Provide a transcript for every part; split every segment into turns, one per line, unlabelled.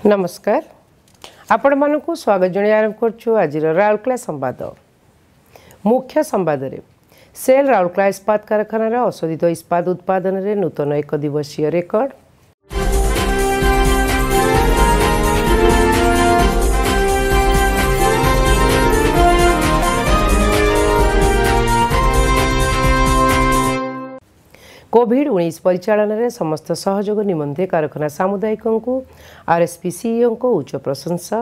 ନମସ୍କାର ଆପଣମାନଙ୍କୁ ସ୍ୱାଗତ ଜଣାଇ ଆରମ୍ଭ କରୁଛୁ ଆଜିର ରାଉରକେଲା ସମ୍ବାଦ ମୁଖ୍ୟ ସମ୍ବାଦରେ ସେଲ୍ ରାଉରକେଲା ଇସ୍ପାତ କାରଖାନାର ଅଶୋଧିତ ଇସ୍ପାତ ଉତ୍ପାଦନରେ ନୂତନ ଏକ ଦିବସୀୟ ରେକର୍ଡ କୋଭିଡ୍ ଉଣେଇଶ ପରିଚାଳନାରେ ସମସ୍ତ ସହଯୋଗ ନିମନ୍ତେ କାରଖାନା ସାମୁଦାୟିକଙ୍କୁ ଆର୍ଏସ୍ପି ସିଇଓଙ୍କ ଉଚ୍ଚ ପ୍ରଶଂସା।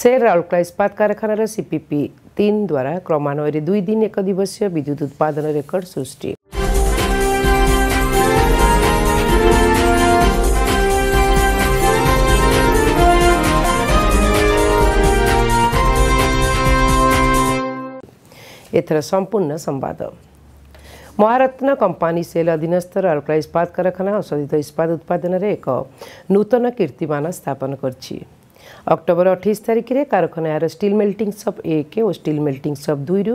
ସେ ରାଉରକେଲା ଇସ୍ପାତ କାରଖାନାର ସିପିପି ତିନି ଦ୍ୱାରା କ୍ରମାନ୍ୱୟରେ ଦୁଇ ଦିନ ଏକ ଦିବସୀୟ ବିଦ୍ୟୁତ୍ ଉତ୍ପାଦନ ରେକର୍ଡ ସୃଷ୍ଟି। ଏଥର ସମ୍ପୂର୍ଣ୍ଣ ସମ୍ବାଦ ମହାରତ୍ନ କମ୍ପାନୀ ସେଲ୍ ଅଧୀନସ୍ଥ ରାଉରକେଲା ଇସ୍ପାତ କାରଖାନା ଅଶୋଧିତ ଇସ୍ପାତ ଉତ୍ପାଦନରେ ଏକ ନୂତନ କୀର୍ତ୍ତିମାନ ସ୍ଥାପନ କରିଛି ଅକ୍ଟୋବର ଅଠେଇଶ ତାରିଖରେ କାରଖାନା ଏହାର ଷ୍ଟିଲ୍ ମେଲ୍ଟିଂ ସପ୍ ଏକ ଓ ଷ୍ଟିଲ୍ ମେଲ୍ଟିଂ ସପ୍ ଦୁଇରୁ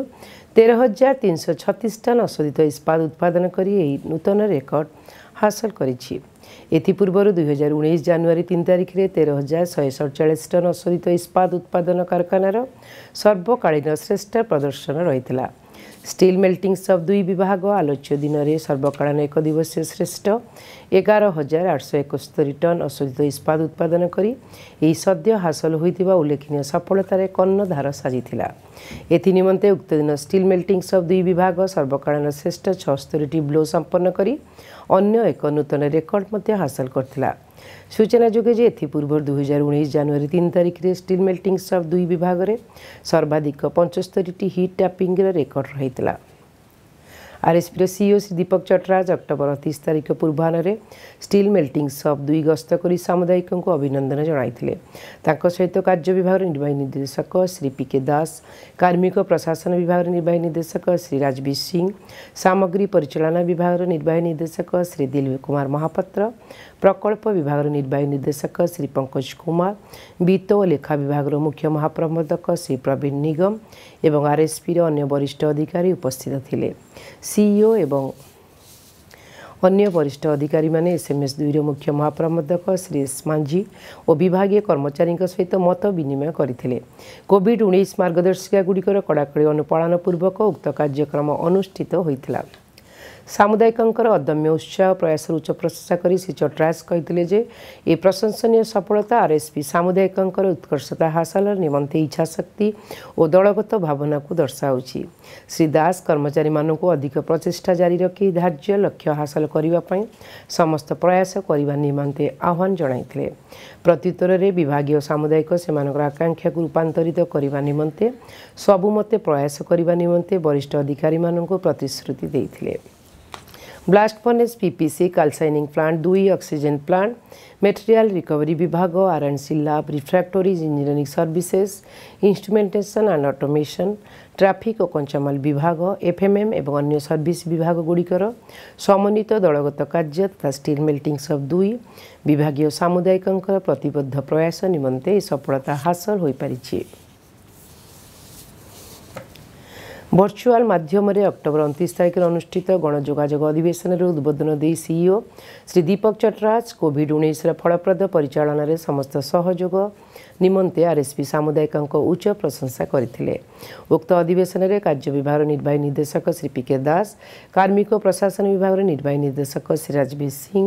ତେର ହଜାର ତିନିଶହ ଛତିଶ ଟନ୍ ଅଶୋଧିତ ଇସ୍ପାତ ଉତ୍ପାଦନ କରି ଏହି ନୂତନ ରେକର୍ଡ ହାସଲ କରିଛି ଏଥିପୂର୍ବରୁ ଦୁଇହଜାର ଉଣେଇଶ ଜାନୁଆରୀ ତିନି ତାରିଖରେ ତେର ହଜାର ଶହେ ସଡ଼ଚାଳିଶ ଟନ୍ ଅଶୋଧିତ ଇସ୍ପାତ ଉତ୍ପାଦନ କାରଖାନାର ସର୍ବକାଳୀନ ଶ୍ରେଷ୍ଠ ପ୍ରଦର୍ଶନ ରହିଥିଲା। ଷ୍ଟିଲ୍ ମେଲ୍ଟିଂ ସପ୍ ଦୁଇ ବିଭାଗ ଆଲୋଚ୍ୟ ଦିନରେ ସର୍ବକାଳୀନ ଏକ ଦିବସୀୟ ଶ୍ରେଷ୍ଠ। ଏଗାର ହଜାର ଆଠଶହ ଏକସ୍ତରୀ ଟନ୍ ଅଶୋଧିତ ଇସ୍ପାତ ଉତ୍ପାଦନ କରି ଏହି ସଦ୍ୟ ହାସଲ ହୋଇଥିବା ଉଲ୍ଲେଖନୀୟ ସଫଳତାରେ କର୍ଣ୍ଣଧାର ସାଜିଥିଲା। ଏଥିନିମନ୍ତେ ଉକ୍ତ ଦିନ ଷ୍ଟିଲ୍ ମେଲ୍ଟିଂ ସପ୍ ଦୁଇ ବିଭାଗ ସର୍ବକାଳୀନ ଶ୍ରେଷ୍ଠ ଛଅସ୍ତରୀଟି ବ୍ଲୋ ସମ୍ପନ୍ନ କରି ଅନ୍ୟ ଏକ ନୂତନ ରେକର୍ଡ ମଧ୍ୟ ହାସଲ କରିଥିଲା। ସୂଚନାଯୋଗ୍ୟ ଯେ ଏଥିପୂର୍ବରୁ ଦୁଇହଜାର ଉଣେଇଶ ଜାନୁଆରୀ ତିନି ତାରିଖରେ ଷ୍ଟିଲ୍ ମେଲ୍ଟିଂ ସପ୍ ଦୁଇ ବିଭାଗରେ ସର୍ବାଧିକ ପଞ୍ଚସ୍ତରୀଟି ହିଟ୍ ଟ୍ୟାପିଂର ରେକର୍ଡ ରହିଥିଲା ଆର୍ଏସ୍ପିର ସିଇଓ ଶ୍ରୀ ଦୀପକ ଚଟରାଜ ଅକ୍ଟୋବର ଅତିଶ ତାରିଖ ପୂର୍ବାହ୍ନରେ ଷ୍ଟିଲ୍ ମେଲ୍ଟିଂ ସପ୍ ଦୁଇ ଗସ୍ତ କରି ସାମୁଦାୟିକଙ୍କୁ ଅଭିନନ୍ଦନ ଜଣାଇଥିଲେ। ତାଙ୍କ ସହିତ କାର୍ଯ୍ୟ ବିଭାଗର ନିର୍ବାହୀ ନିର୍ଦ୍ଦେଶକ ଶ୍ରୀ ପି କେ ଦାସ କାର୍ମିକ ପ୍ରଶାସନ ବିଭାଗର ନିର୍ବାହୀ ନିର୍ଦ୍ଦେଶକ ଶ୍ରୀ ରାଜବୀର ସିଂ ସାମଗ୍ରୀ ପରିଚାଳନା ବିଭାଗର ନିର୍ବାହୀ ନିର୍ଦ୍ଦେଶକ ଶ୍ରୀ ଦିଲ୍ଲୀପ କୁମାର ମହାପାତ୍ର ପ୍ରକଳ୍ପ ବିଭାଗର ନିର୍ବାହୀ ନିର୍ଦ୍ଦେଶକ ଶ୍ରୀ ପଙ୍କଜ କୁମାର ବିତ୍ତ ଓ ଲେଖା ବିଭାଗର ମୁଖ୍ୟ ମହାପ୍ରବନ୍ଧକ ଶ୍ରୀ ପ୍ରବୀଣ ନିଗମ ଏବଂ ଆର୍ଏସ୍ପିର ଅନ୍ୟ ବରିଷ୍ଠ ଅଧିକାରୀ ଉପସ୍ଥିତ ଥିଲେ। ସିଇଓ ଏବଂ ଅନ୍ୟ ବରିଷ୍ଠ ଅଧିକାରୀମାନେ ଏସ୍ଏମ୍ଏସ୍ ଦୁଇର ମୁଖ୍ୟ ମହାପ୍ରବନ୍ଧକ ଶ୍ରୀ ମାଝୀ ଓ ବିଭାଗୀୟ କର୍ମଚାରୀଙ୍କ ସହିତ ମତ ବିନିମୟ କରିଥିଲେ। କୋଭିଡ୍ ଉଣେଇଶ ମାର୍ଗଦର୍ଶିକାଗୁଡ଼ିକର କଡ଼ାକଡ଼ି ଅନୁପାଳନ ପୂର୍ବକ ଉକ୍ତ କାର୍ଯ୍ୟକ୍ରମ ଅନୁଷ୍ଠିତ ହୋଇଥିଲା। ସାମୁଦାୟିକଙ୍କର ଅଦମ୍ୟ ଉତ୍ସାହ ପ୍ରୟାସର ଉଚ୍ଚ ପ୍ରଶଂସା କରି ଶ୍ରୀ ଚଟ୍ରାଜ କହିଥିଲେ ଯେ ଏହି ପ୍ରଶଂସନୀୟ ସଫଳତା ଆର୍ଏସ୍ପି ସାମୁଦାୟିକଙ୍କର ଉତ୍କର୍ଷତା ହାସଲ ନିମନ୍ତେ ଇଚ୍ଛାଶକ୍ତି ଓ ଦଳଗତ ଭାବନାକୁ ଦର୍ଶାଉଛି। ଶ୍ରୀ ଦାସ କର୍ମଚାରୀମାନଙ୍କୁ ଅଧିକ ପ୍ରଚେଷ୍ଟା ଜାରି ରଖି ଧାର୍ଯ୍ୟ ଲକ୍ଷ୍ୟ ହାସଲ କରିବା ପାଇଁ ସମସ୍ତ ପ୍ରୟାସ କରିବା ନିମନ୍ତେ ଆହ୍ୱାନ ଜଣାଇଥିଲେ। ପ୍ରତ୍ୟୁତ୍ତରରେ ବିଭାଗୀୟ ସାମୁଦାୟିକ ସେମାନଙ୍କର ଆକାଂକ୍ଷାକୁ ରୂପାନ୍ତରିତ କରିବା ନିମନ୍ତେ ସବୁମତେ ପ୍ରୟାସ କରିବା ନିମନ୍ତେ ବରିଷ୍ଠ ଅଧିକାରୀମାନଙ୍କୁ ପ୍ରତିଶ୍ରୁତି ଦେଇଥିଲେ। Blast furnace PPC calcining plant ଦୁଇ ଅକ୍ସିଜେନ୍ ପ୍ଲାଣ୍ଟ ମେଟେରିଆଲ ରିକଭରି ବିଭାଗ R and C lab refractories engineering services instrumentation and automation traffic ଓ କଞ୍ଚାମାଲ ବିଭାଗ ଏଫ୍ଏମ୍ଏମ୍ ଏବଂ ଅନ୍ୟ ସର୍ଭିସ ବିଭାଗଗୁଡ଼ିକର ସମନ୍ୱିତ ଦଳଗତ କାର୍ଯ୍ୟ ତଥା ଷ୍ଟିଲ୍ ମେଲ୍ଟିଂ ସପ୍ ଦୁଇ ବିଭାଗୀୟ ସାମୁଦାୟିକଙ୍କର ପ୍ରତିବଦ୍ଧ ପ୍ରୟାସ ନିମନ୍ତେ ଏହି ସଫଳତା ହାସଲ ହୋଇପାରିଛି ଭର୍ଚୁଆଲ ମାଧ୍ୟମରେ ଅକ୍ଟୋବର ଅଣତିରିଶ ତାରିଖରେ ଅନୁଷ୍ଠିତ ଗଣଯୋଗାଯୋଗ ଅଧିବେଶନରେ ଉଦ୍ବୋଧନ ଦେଇ ସିଇଓ ଶ୍ରୀ ଦୀପକ ଚଟରାଜ କୋଭିଡ୍ ଉଣେଇଶର ଫଳପ୍ରଦ ପରିଚାଳନାରେ ସମସ୍ତ ସହଯୋଗ ନିମନ୍ତେ ଆର୍ଏସ୍ପି ସାମୁଦାୟିକଙ୍କ ଉଚ୍ଚ ପ୍ରଶଂସା କରିଥିଲେ ଉକ୍ତ ଅଧିବେଶନରେ କାର୍ଯ୍ୟ ବିଭାଗର ନିର୍ବାହୀ ନିର୍ଦ୍ଦେଶକ ଶ୍ରୀ ପି କେ ଦାସ କାର୍ମିକ ପ୍ରଶାସନ ବିଭାଗର ନିର୍ବାହୀ ନିର୍ଦ୍ଦେଶକ ଶ୍ରୀ ରାଜବୀର ସିଂ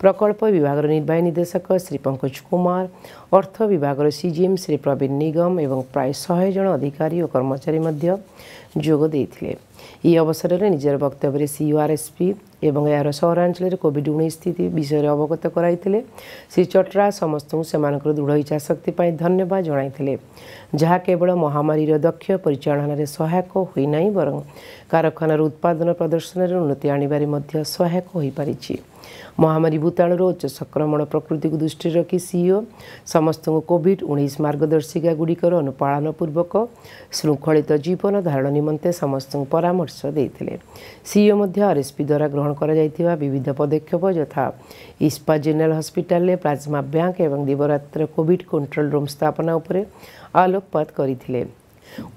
ପ୍ରକଳ୍ପ ବିଭାଗର ନିର୍ବାହୀ ନିର୍ଦ୍ଦେଶକ ଶ୍ରୀ ପଙ୍କଜ କୁମାର ଅର୍ଥ ବିଭାଗର ସିଜିଏମ୍ ଶ୍ରୀ ପ୍ରବୀଣ ନିଗମ ଏବଂ ପ୍ରାୟ ଶହେ ଜଣ ଅଧିକାରୀ ଓ କର୍ମଚାରୀ ମଧ୍ୟ ଯୋଗ ଦେଇଥିଲେ। ଏହି ଅବସରରେ ନିଜର ବକ୍ତବ୍ୟରେ ସିଓଆର୍ଏସ୍ପି ଏବଂ ଏହାର ସହରାଞ୍ଚଳରେ କୋଭିଡ୍ ଉଣେଇଶ ସ୍ଥିତି ବିଷୟରେ ଅବଗତ କରାଇଥିଲେ। ଶ୍ରୀ ଚଟ୍ରା ସମସ୍ତଙ୍କୁ ସେମାନଙ୍କର ଦୃଢ଼ ଇଚ୍ଛାଶକ୍ତି ପାଇଁ ଧନ୍ୟବାଦ ଜଣାଇଥିଲେ। ଯାହା କେବଳ ମହାମାରୀର ଦକ୍ଷ ପରିଚାଳନାରେ ସହାୟକ ହୋଇନାହିଁ ବରଂ କାରଖାନାର ଉତ୍ପାଦନ ପ୍ରଦର୍ଶନରେ ଉନ୍ନତି ଆଣିବାରେ ମଧ୍ୟ ସହାୟକ ହୋଇପାରିଛି। ମହାମାରୀ ଭୂତାଣୁର ଉଚ୍ଚ ସଂକ୍ରମଣ ପ୍ରକୃତିକୁ ଦୃଷ୍ଟିରେ ରଖି ସିଇଓ ସମସ୍ତଙ୍କୁ କୋଭିଡ୍ ଉଣେଇଶ ମାର୍ଗଦର୍ଶିକା ଗୁଡ଼ିକର ଅନୁପାଳନ ପୂର୍ବକ ଶୃଙ୍ଖଳିତ ଜୀବନ ଧାରଣ ନିମନ୍ତେ ସମସ୍ତଙ୍କୁ ପରାମର୍ଶ ଦେଇଥିଲେ। ସିଇଓ ମଧ୍ୟ ଆର୍ଏସ୍ପି ଦ୍ୱାରା ଗ୍ରହଣ କରାଯାଇଥିବା ବିବିଧ ପଦକ୍ଷେପ ଯଥା ଇସ୍ପା ଜେନେରାଲ ହସ୍ପିଟାଲରେ ପ୍ଲାଜମା ବ୍ୟାଙ୍କ ଏବଂ ଦିବରାତ୍ର କୋଭିଡ୍ କଣ୍ଟ୍ରୋଲ ରୁମ୍ ସ୍ଥାପନା ଉପରେ ଆଲୋକପାତ କରିଥିଲେ।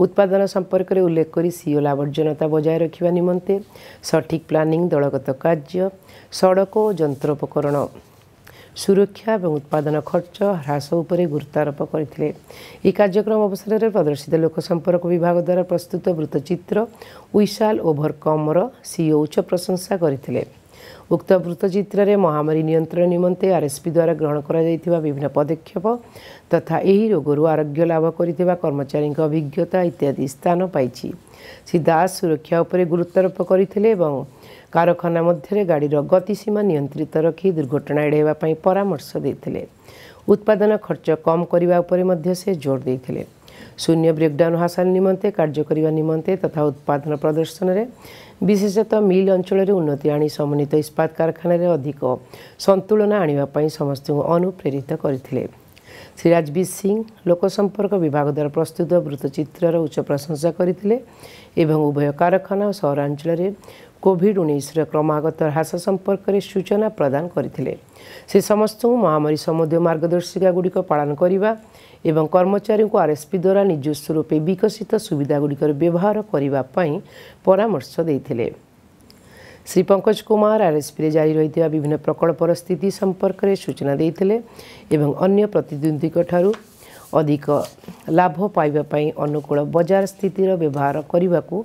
ଉତ୍ପାଦନ ସମ୍ପର୍କରେ ଉଲ୍ଲେଖ କରି ସିଓଲ ଆବର୍ଜନତା ବଜାୟ ରଖିବା ନିମନ୍ତେ ସଠିକ୍ ପ୍ଲାନିଂ ଦଳଗତ କାର୍ଯ୍ୟ ସଡ଼କ ଓ ଯନ୍ତ୍ରୋପକରଣ ସୁରକ୍ଷା ଏବଂ ଉତ୍ପାଦନ ଖର୍ଚ୍ଚ ହ୍ରାସ ଉପରେ ଗୁରୁତ୍ୱାରୋପ କରିଥିଲେ। ଏହି କାର୍ଯ୍ୟକ୍ରମ ଅବସରରେ ପ୍ରଦର୍ଶିତ ଲୋକ ସମ୍ପର୍କ ବିଭାଗ ଦ୍ୱାରା ପ୍ରସ୍ତୁତ ବୃତ୍ତଚିତ୍ର ୱିଶାଲ ଓଭରକମ୍ର ସିଓ ଉଚ୍ଚ ପ୍ରଶଂସା କରିଥିଲେ। ଉକ୍ତ ବୃତ୍ତଚିତ୍ରରେ ମହାମାରୀ ନିୟନ୍ତ୍ରଣ ନିମନ୍ତେ ଆର୍ଏସ୍ପି ଦ୍ୱାରା ଗ୍ରହଣ କରାଯାଇଥିବା ବିଭିନ୍ନ ପଦକ୍ଷେପ ତଥା ଏହି ରୋଗରୁ ଆରୋଗ୍ୟ ଲାଭ କରିଥିବା କର୍ମଚାରୀଙ୍କ ଅଭିଜ୍ଞତା ଇତ୍ୟାଦି ସ୍ଥାନ ପାଇଛି। ଶ୍ରୀ ଦାସ ସୁରକ୍ଷା ଉପରେ ଗୁରୁତ୍ୱାରୋପ କରିଥିଲେ ଏବଂ କାରଖାନା ମଧ୍ୟରେ ଗାଡ଼ିର ଗତିସୀମା ନିୟନ୍ତ୍ରିତ ରଖି ଦୁର୍ଘଟଣା ଏଡ଼ାଇବା ପାଇଁ ପରାମର୍ଶ ଦେଇଥିଲେ। ଉତ୍ପାଦନ ଖର୍ଚ୍ଚ କମ୍ କରିବା ଉପରେ ମଧ୍ୟ ସେ ଜୋର ଦେଇଥିଲେ। ଶୂନ୍ୟ ବ୍ରେକ୍ଡାଉନ୍ ହାସଲ ନିମନ୍ତେ କାର୍ଯ୍ୟ କରିବା ନିମନ୍ତେ ତଥା ଉତ୍ପାଦନ ପ୍ରଦର୍ଶନରେ ବିଶେଷତଃ ମିଲ୍ ଅଞ୍ଚଳରେ ଉନ୍ନତି ଆଣି ସମନ୍ୱିତ ଇସ୍ପାତ କାରଖାନାରେ ଅଧିକ ସନ୍ତୁଳନ ଆଣିବା ପାଇଁ ସମସ୍ତଙ୍କୁ ଅନୁପ୍ରେରିତ କରିଥିଲେ। ଶ୍ରୀ ରାଜବୀର ସିଂ ଲୋକସମ୍ପର୍କ ବିଭାଗ ଦ୍ୱାରା ପ୍ରସ୍ତୁତ ବୃତ୍ତଚିତ୍ରର ଉଚ୍ଚ ପ୍ରଶଂସା କରିଥିଲେ ଏବଂ ଉଭୟ କାରଖାନା ଓ ସହରାଞ୍ଚଳରେ କୋଭିଡ୍ ଉଣେଇଶର କ୍ରମାଗତ ହ୍ରାସ ସମ୍ପର୍କରେ ସୂଚନା ପ୍ରଦାନ କରିଥିଲେ। ସେ ସମସ୍ତଙ୍କୁ ମହାମାରୀ ସମ୍ବନ୍ଧୀୟ ମାର୍ଗଦର୍ଶିକାଗୁଡ଼ିକ ପାଳନ କରିବା ଏବଂ କର୍ମଚାରୀଙ୍କୁ ଆର୍ଏସ୍ପି ଦ୍ୱାରା ନିଜସ୍ୱ ରୂପେ ବିକଶିତ ସୁବିଧାଗୁଡ଼ିକର ବ୍ୟବହାର କରିବା ପାଇଁ ପରାମର୍ଶ ଦେଇଥିଲେ। ଶ୍ରୀ ପଙ୍କଜ କୁମାର ଆର୍ଏସ୍ପିରେ ଜାରି ରହିଥିବା ବିଭିନ୍ନ ପ୍ରକଳ୍ପର ସ୍ଥିତି ସମ୍ପର୍କରେ ସୂଚନା ଦେଇଥିଲେ ଏବଂ ଅନ୍ୟ ପ୍ରତିଦ୍ୱନ୍ଦ୍ୱୀଙ୍କଠାରୁ ଅଧିକ ଲାଭ ପାଇବା ପାଇଁ ଅନୁକୂଳ ବଜାର ସ୍ଥିତିର ବ୍ୟବହାର କରିବାକୁ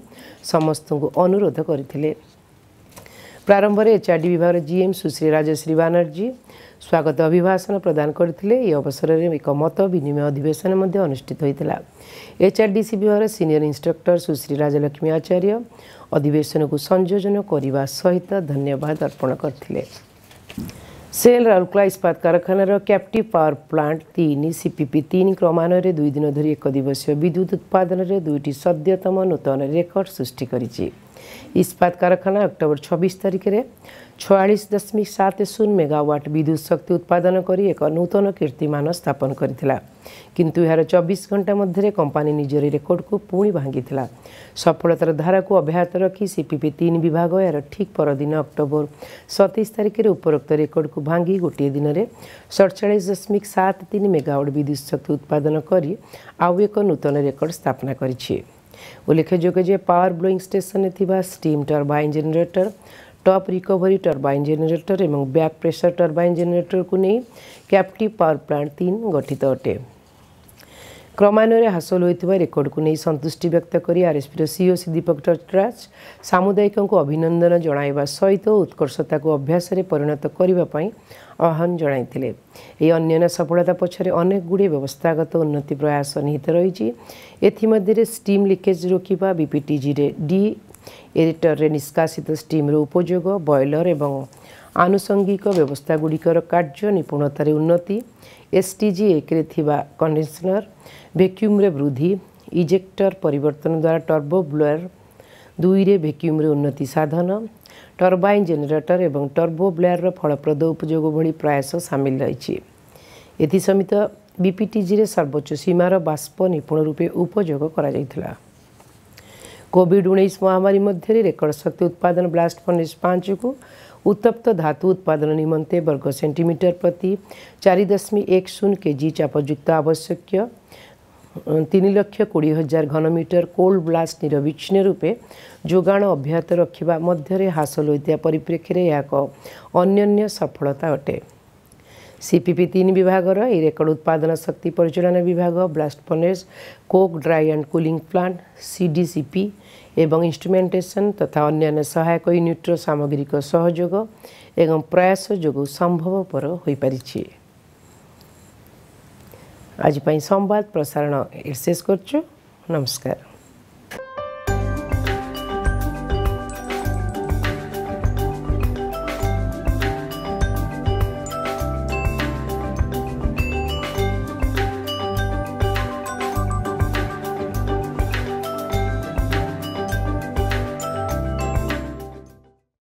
ସମସ୍ତଙ୍କୁ ଅନୁରୋଧ କରିଥିଲେ। ପ୍ରାରମ୍ଭରେ ଏଚ୍ଆର୍ଡି ବିଭାଗର ଜିଏମ୍ ସୁଶ୍ରୀ ରାଜଶ୍ରୀ ବାନାର୍ଜୀ ସ୍ୱାଗତ ଅଭିଭାଷଣ ପ୍ରଦାନ କରିଥିଲେ। ଏହି ଅବସରରେ ଏକ ମତ ବିନିମୟ ଅଧିବେଶନ ମଧ୍ୟ ଅନୁଷ୍ଠିତ ହୋଇଥିଲା। ଏଚ୍ଆର୍ଡିସି ବିଭାଗର ସିନିୟର ଇନ୍ଷ୍ଟ୍ରକ୍ଟର ସୁଶ୍ରୀ ରାଜଲକ୍ଷ୍ମୀ ଆଚାର୍ଯ୍ୟ ଅଧିବେଶନକୁ ସଂଯୋଜନ କରିବା ସହିତ ଧନ୍ୟବାଦ ଅର୍ପଣ କରିଥିଲେ। ସେଲ୍ ରାଉରକେଲା ଇସ୍ପାତ କାରଖାନାର କ୍ୟାପ୍ଟିଭ୍ ପାୱାର ପ୍ଲାଣ୍ଟ ତିନି ସିପିପି ତିନି କ୍ରମାନ୍ୱୟରେ ଦୁଇ ଦିନ ଧରି ଏକ ଦିବସୀୟ ବିଦ୍ୟୁତ୍ ଉତ୍ପାଦନରେ ଦୁଇଟି ସଦ୍ୟତମ ନୂତନ ରେକର୍ଡ ସୃଷ୍ଟି କରିଛି। ଇସ୍ପାତ କାରଖାନା ଅକ୍ଟୋବର ଛବିଶ ତାରିଖରେ ଛୟାଳିଶ ଦଶମିକ ସାତ ଶୂନ ମେଗାୱାଟ୍ ବିଦ୍ୟୁତ୍ ଶକ୍ତି ଉତ୍ପାଦନ କରି ଏକ ନୂତନ କୀର୍ତ୍ତିମାନ ସ୍ଥାପନ କରିଥିଲା କିନ୍ତୁ ଏହାର ଚବିଶ ଘଣ୍ଟା ମଧ୍ୟରେ କମ୍ପାନୀ ନିଜର ରେକର୍ଡକୁ ପୁଣି ଭାଙ୍ଗିଥିଲା। ସଫଳତାର ଧାରାକୁ ଅବ୍ୟାହତ ରଖି ସିପିପି ତିନି ବିଭାଗ ଏହାର ଠିକ୍ ପରଦିନ ଅକ୍ଟୋବର ସତେଇଶ ତାରିଖରେ ଉପରୋକ୍ତ ରେକର୍ଡକୁ ଭାଙ୍ଗି ଗୋଟିଏ ଦିନରେ ସଡ଼ଚାଳିଶ ଦଶମିକ ସାତ ତିନି ମେଗାୱାଟ୍ ବିଦ୍ୟୁତ୍ ଶକ୍ତି ଉତ୍ପାଦନ କରି ଆଉ ଏକ ନୂତନ ରେକର୍ଡ ସ୍ଥାପନା କରିଛି। ଉଲ୍ଲେଖଯୋଗ୍ୟ ଯେ ପାୱାର ବ୍ଲୋଇଂ ଷ୍ଟେସନରେ ଥିବା steam turbine generator top recovery turbine generator ଏବଂ ବ୍ୟାକ୍ ପ୍ରେସର ଟର୍ବାଇନ୍ ଜେନେରେଟରକୁ ନେଇ କ୍ୟାପ୍ଟିଭ୍ ପାୱାର ପ୍ଲାଣ୍ଟ ତିନି ଗଠିତ ଅଟେ କ୍ରମାନ୍ୱୟରେ ହାସଲ ହୋଇଥିବା ରେକର୍ଡକୁ ନେଇ ସନ୍ତୁଷ୍ଟି ବ୍ୟକ୍ତ କରି ଆର୍ଏସ୍ପିର ସିଇଓ ଶ୍ରୀ ଦୀପକ ଟଟ୍ରାଜ ସାମୁଦାୟିକଙ୍କୁ ଅଭିନନ୍ଦନ ଜଣାଇବା ସହିତ ଉତ୍କର୍ଷତାକୁ ଅଭ୍ୟାସରେ ପରିଣତ କରିବା ପାଇଁ ଆହ୍ୱାନ ଜଣାଇଥିଲେ। ଏହି ଅନ୍ୟାନ୍ୟ ସଫଳତା ପଛରେ ଅନେକ ଗୁଡ଼ିଏ ବ୍ୟବସ୍ଥାଗତ ଉନ୍ନତି ପ୍ରୟାସ ନିହିତ ରହିଛି। ଏଥିମଧ୍ୟରେ ଷ୍ଟିମ୍ ଲିକେଜ୍ ରୋକିବା ବିପିଟିଜିରେ ଡି ଏରିଟରରେ ନିଷ୍କାସିତ ଷ୍ଟିମ୍ର ଉପଯୋଗ ବଏଲର ଏବଂ ଆନୁଷଙ୍ଗିକ ବ୍ୟବସ୍ଥାଗୁଡ଼ିକର କାର୍ଯ୍ୟ ନିପୁଣତାରେ ଉନ୍ନତି ଏସ୍ ଟି ଏକରେ ଥିବା କଣ୍ଡିସନର ଭ୍ୟାକ୍ୟୁମ୍ରେ ବୃଦ୍ଧି ଇଜେକ୍ଟର ପରିବର୍ତ୍ତନ ଦ୍ୱାରା ଟର୍ବୋ ବ୍ଲୋୟର ଦୁଇରେ ଭ୍ୟାକ୍ୟୁମ୍ରେ ଉନ୍ନତି ସାଧନ ଟର୍ବାଇନ୍ ଜେନେରେଟର ଏବଂ ଟର୍ବୋ ବ୍ଲେୟାରର ଫଳପ୍ରଦ ଉପଯୋଗ ଭଳି ପ୍ରୟାସ ସାମିଲ ରହିଛି। ଏଥିସମିତ ବିପିଟିଜିରେ ସର୍ବୋଚ୍ଚ ସୀମାର ବାଷ୍ପ ନିପୁଣ ରୂପେ ଉପଯୋଗ କରାଯାଇଥିଲା। କୋଭିଡ୍ ଉଣେଇଶ ମହାମାରୀ ମଧ୍ୟରେ ରେକର୍ଡ ଶକ୍ତି ଉତ୍ପାଦନ ବ୍ଲାଷ୍ଟ ଫର୍ନେସ୍ ପାଞ୍ଚକୁ ଉତ୍ତପ୍ତ ଧାତୁ ଉତ୍ପାଦନ ନିମନ୍ତେ ବର୍ଗ ସେଣ୍ଟିମିଟର ପ୍ରତି ଚାରି ଦଶମିକ ଏକ ଶୂନ କେଜି ଚାପଯୁକ୍ତ ଆବଶ୍ୟକୀୟ ତିନି ଲକ୍ଷ କୋଡ଼ିଏ ହଜାର ଘନମିଟର କୋଲ୍ଡ ବ୍ଲାଷ୍ଟ ନିରବିଚ୍ଛିନ୍ନ ରୂପେ ଯୋଗାଣ ଅବ୍ୟାହତ ରଖିବା ମଧ୍ୟରେ ହାସଲ ହୋଇଥିବା ପରିପ୍ରେକ୍ଷୀରେ ଏହା ଏକ ଅନ୍ୟାନ୍ୟ ସଫଳତା ଅଟେ সিপিপি তিন বিভাগর এই রেকর্ড উৎপাদন শক্তি পরিচালনা বিভাগ blast furnace coke dry and cooling plant CDCP এবং ইনস্ট্রুমেন্টেসন তথা অন্যান্য সহায়ক ইউনিটর সামগ্রিক সহযোগ এবং প্রয়াস যোগ সম্ভবপর হয়েপারিছে আজপাই সংবাদ প্রসারণ শেষ করছু নমস্কার